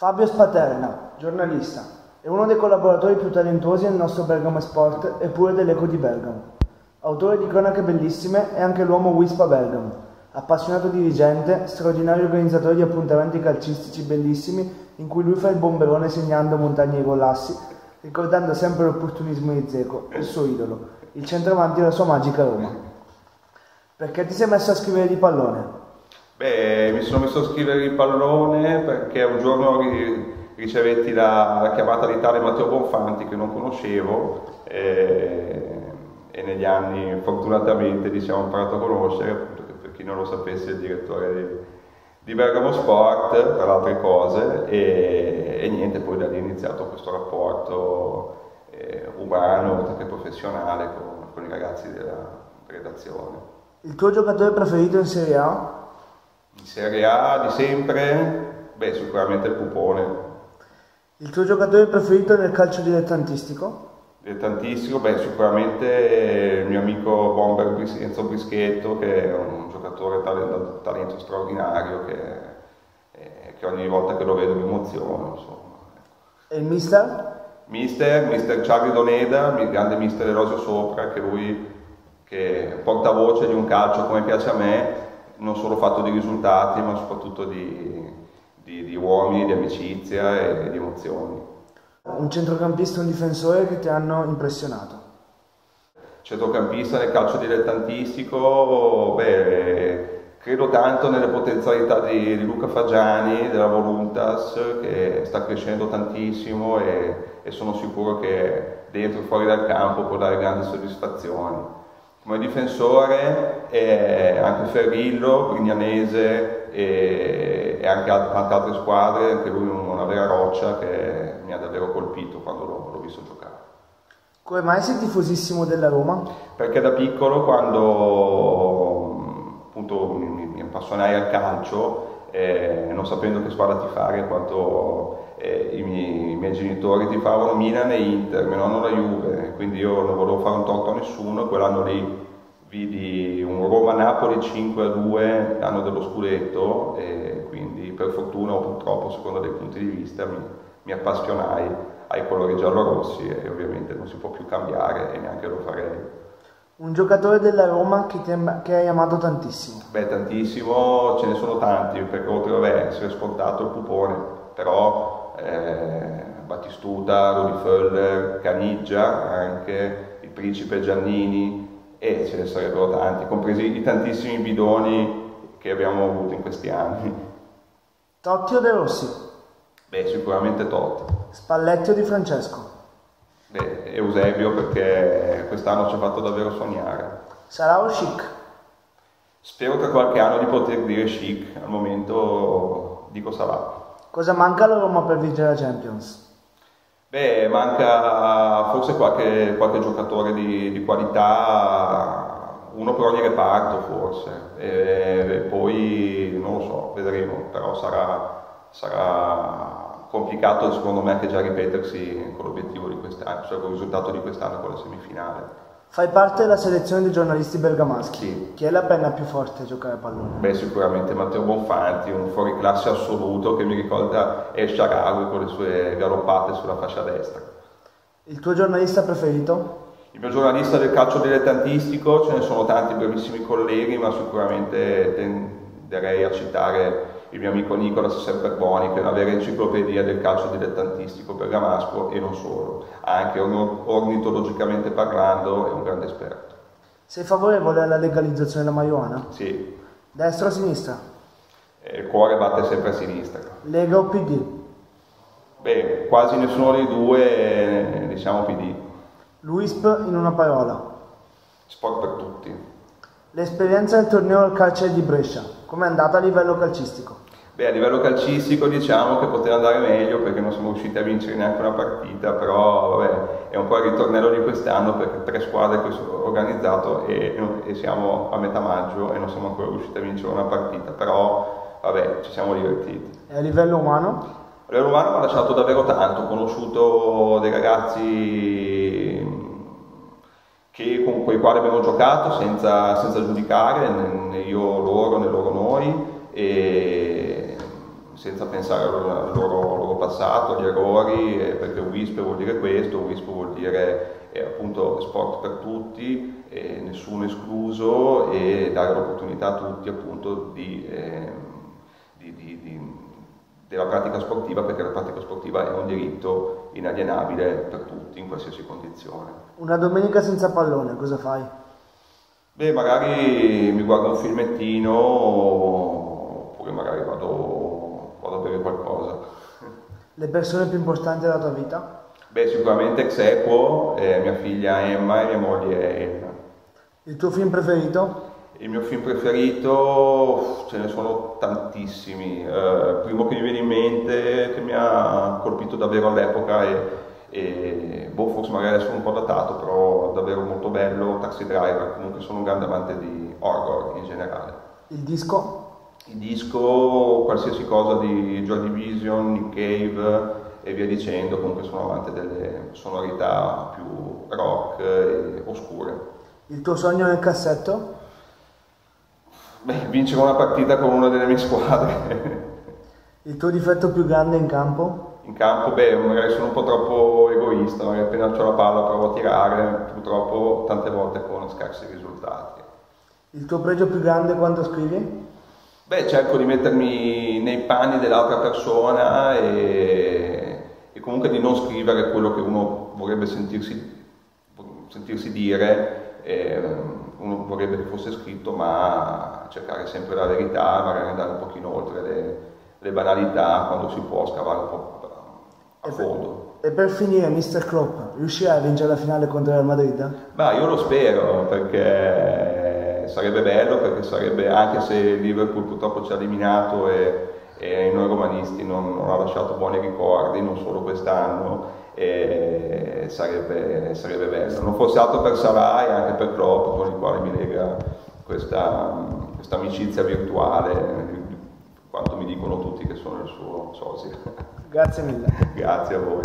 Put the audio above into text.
Fabio Spaterna, giornalista, è uno dei collaboratori più talentuosi del nostro Bergamo Sport e pure dell'Eco di Bergamo. Autore di cronache bellissime è anche l'uomo Wispa Bergamo, appassionato dirigente, straordinario organizzatore di appuntamenti calcistici bellissimi in cui lui fa il bomberone segnando montagne e collassi, ricordando sempre l'opportunismo di Zeco, il suo idolo, il centravanti della sua magica Roma. Perché ti sei messo a scrivere di pallone? Beh, mi sono messo a scrivere il pallone perché un giorno ricevetti la, la chiamata di tale Matteo Bonfanti che non conoscevo e, e negli anni fortunatamente diciamo, ho imparato a conoscere, per chi non lo sapesse, il direttore di, di Bergamo Sport, per altre cose, e, e, niente, poi da lì è iniziato questo rapporto eh, umano, oltre che professionale, con, con i ragazzi della redazione. Il tuo giocatore preferito in Serie A? In Serie A di sempre, beh sicuramente il Pupone. Il tuo giocatore preferito nel calcio dilettantistico? Dilettantistico, beh sicuramente il mio amico Bomber Enzo Brischetto che è un giocatore talento, talento straordinario che, eh, che, ogni volta che lo vedo mi emoziono. Insomma. E il mister? Mister, mister Charlie Doneda, il grande mister Erosio Sopra, che lui che porta voce di un calcio come piace a me non solo fatto di risultati, ma soprattutto di, di, di uomini, di amicizia e di emozioni. Un centrocampista e un difensore che ti hanno impressionato? Centrocampista nel calcio dilettantistico, beh, credo tanto nelle potenzialità di, di, Luca Fagiani, della Voluntas, che sta crescendo tantissimo e, e sono sicuro che dentro e fuori dal campo può dare grandi soddisfazioni come difensore eh, anche Ferrillo, Brignanese e, e anche tante altre squadre, anche lui una vera roccia che mi ha davvero colpito quando l'ho, l'ho visto giocare. Come mai sei tifosissimo della Roma? Perché da piccolo quando appunto mi, mi appassionai al calcio, eh, non sapendo che squadra tifare, quanto eh, i, miei, i, miei, genitori tifavano Milan e Inter, mio nonno la Juve, quindi io non volevo fare un torto a nessuno, quell'anno lì vidi un Roma-Napoli 5-2 l'anno dello scudetto e quindi per fortuna o purtroppo, secondo dei punti di vista, mi, mi appassionai ai colori giallo-rossi e ovviamente non si può più cambiare e neanche lo farei. Un giocatore della Roma che, ti, che hai amato tantissimo? Beh, tantissimo, ce ne sono tanti, perché oltre a essere scontato il pupone, però eh, Battistuta, Rudi Föller, Caniggia, anche il principe Giannini, e ce ne sarebbero tanti, compresi i tantissimi bidoni che abbiamo avuto in questi anni. Totti o De Rossi? Beh, sicuramente Totti. Spalletti o Di Francesco? Beh, Eusebio perché quest'anno ci ha fatto davvero sognare. Sarà o Chic? Spero tra qualche anno di poter dire Chic, al momento dico Sarà. Cosa manca alla Roma per vincere la Champions? Beh, manca forse qualche, qualche giocatore di, di, qualità, uno per ogni reparto forse, e, poi non lo so, vedremo, però sarà, sarà complicato secondo me anche già ripetersi con l'obiettivo di quest'anno, cioè con il risultato di quest'anno con la semifinale. Fai parte della selezione dei giornalisti bergamaschi. Sì. Chi è la penna più forte a giocare a pallone? Beh, sicuramente Matteo Bonfanti, un fuoriclasse assoluto che mi ricorda El Sharawi con le sue galoppate sulla fascia destra. Il tuo giornalista preferito? Il mio giornalista del calcio dilettantistico, ce ne sono tanti bravissimi colleghi, ma sicuramente tenderei a citare il mio amico Nicolas Semperboni, è una vera enciclopedia del calcio dilettantistico bergamasco e non solo, anche ornitologicamente parlando è un grande esperto. Sei favorevole alla legalizzazione della marijuana? Sì. Destra o sinistra? Eh, il cuore batte sempre a sinistra. Lega o PD? Beh, quasi nessuno dei due, diciamo PD. L'UISP in una parola? Sport per tutti. L'esperienza del torneo al carcere di Brescia, com'è andata a livello calcistico? Beh, a livello calcistico diciamo che poteva andare meglio perché non siamo riusciti a vincere neanche una partita, però vabbè, è un po' il ritornello di quest'anno perché tre squadre che sono organizzato e, e, siamo a metà maggio e non siamo ancora riusciti a vincere una partita, però vabbè, ci siamo divertiti. E a livello umano? A livello umano mi ha lasciato davvero tanto, ho conosciuto dei ragazzi che, con i quali abbiamo giocato senza, senza giudicare, né io loro né loro noi, e senza pensare al loro, al loro passato, agli errori, eh, perché WISP vuol dire questo, WISP vuol dire eh, appunto sport per tutti, eh, nessuno escluso e dare l'opportunità a tutti appunto di, eh, di, di, di, della pratica sportiva perché la pratica sportiva è un diritto inalienabile per tutti in qualsiasi condizione. Una domenica senza pallone, cosa fai? Beh, magari mi guardo un filmettino oppure magari vado, vado a bere qualcosa. Le persone più importanti della tua vita? Beh, sicuramente Exequo, eh, mia figlia Emma e mia moglie Elena. Il tuo film preferito? Il mio film preferito ce ne sono tantissimi. Eh, il primo che mi viene in mente, che mi ha colpito davvero all'epoca è, è boh, forse magari adesso un po' datato, però davvero molto bello, Taxi Driver, comunque sono un grande amante di horror in generale. Il disco? Il disco, qualsiasi cosa di Joy Division, Nick Cave e via dicendo, comunque sono amante delle sonorità più rock e oscure. Il tuo sogno nel cassetto? Beh, vincere una partita con una delle mie squadre. Il tuo difetto più grande in campo? In campo, beh, magari sono un po' troppo egoista, magari appena ho la palla provo a tirare, purtroppo tante volte con scarsi risultati. Il tuo pregio più grande quando scrivi? Beh, cerco di mettermi nei panni dell'altra persona e, e comunque di non scrivere quello che uno vorrebbe sentirsi, sentirsi dire. E, uno vorrebbe che fosse scritto, ma cercare sempre la verità, magari andare un pochino oltre le, le banalità quando si può scavare un po' a fondo. E per finire, Mr. Klopp, riuscirà a vincere la finale contro il Madrid? Ma io lo spero, perché sarebbe bello, perché sarebbe, anche se Liverpool purtroppo ci ha eliminato e, e noi romanisti non, non ha lasciato buoni ricordi, non solo quest'anno, e sarebbe, sarebbe bello. Non fosse altro per Sarai e anche per Klopp con il quale mi lega questa, questa amicizia virtuale, quanto mi dicono tutti che sono il suo socio. Grazie mille. Grazie a voi.